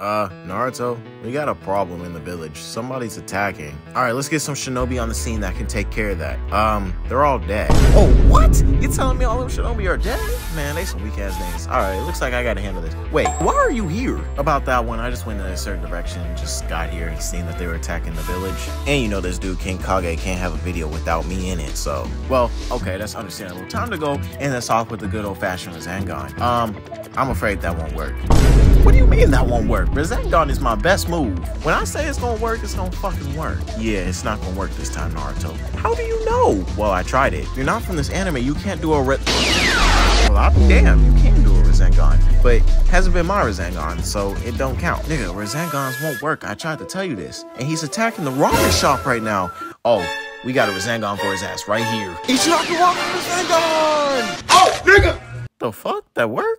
Uh, Naruto, we got a problem in the village. Somebody's attacking. All right, let's get some shinobi on the scene that can take care of that. Um, they're all dead. Oh, what? You telling me all them shinobi are dead? Man, they some weak ass names. All right, looks like I gotta handle this. Wait, why are you here? About that one, I just went in a certain direction, just got here and seen that they were attacking the village. And you know this dude, King Kage, can't have a video without me in it, so. Well, okay, that's understandable. Time to go end this off with the good old-fashioned Rasengan. Um, I'm afraid that won't work. What do you mean that won't work? Rasengan is my best move. When I say it's gonna work, it's gonna fucking work. Yeah, it's not gonna work this time, Naruto. How do you know? Well, I tried it. You're not from this anime, you can't do a re- Well, I'm damn, you can do a Rasengan. But hasn't been my Rasengan, so it don't count. Nigga, Rasengans won't work. I tried to tell you this. And he's attacking the ramen shop right now. Oh, we got a Rasengan for his ass right here. He's not the Rasengan! Oh, nigga! The fuck? That worked?